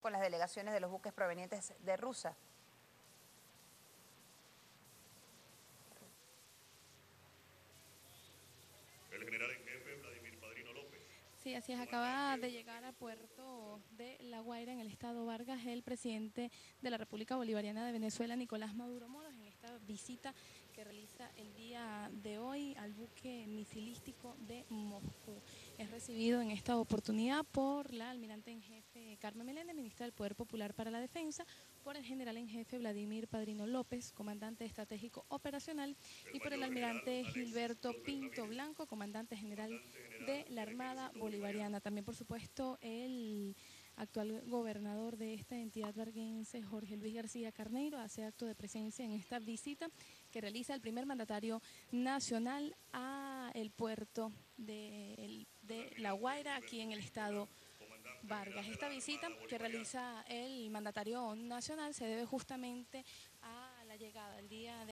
con las delegaciones de los buques provenientes de Rusia. El general en jefe, Vladimir Padrino López. Sí, así es. Acaba de llegar al puerto de La Guaira, en el estado Vargas, el presidente de la República Bolivariana de Venezuela, Nicolás Maduro Moros, en esta visita que realiza el día de hoy al buque misilístico de Moscú. Es recibido en esta oportunidad por la almirante en Carmen Meléndez, ministra del Poder Popular para la Defensa, por el general en jefe Vladimir Padrino López, comandante estratégico operacional, y por el almirante Gilberto Pinto Blanco, comandante general de la Armada Bolivariana. También, por supuesto, el actual gobernador de esta entidad varguense, Jorge Luis García Carneiro, hace acto de presencia en esta visita que realiza el primer mandatario nacional a el puerto de, de La Guaira, aquí en el estado Vargas. Esta visita que realiza el mandatario nacional se debe justamente a la llegada el día de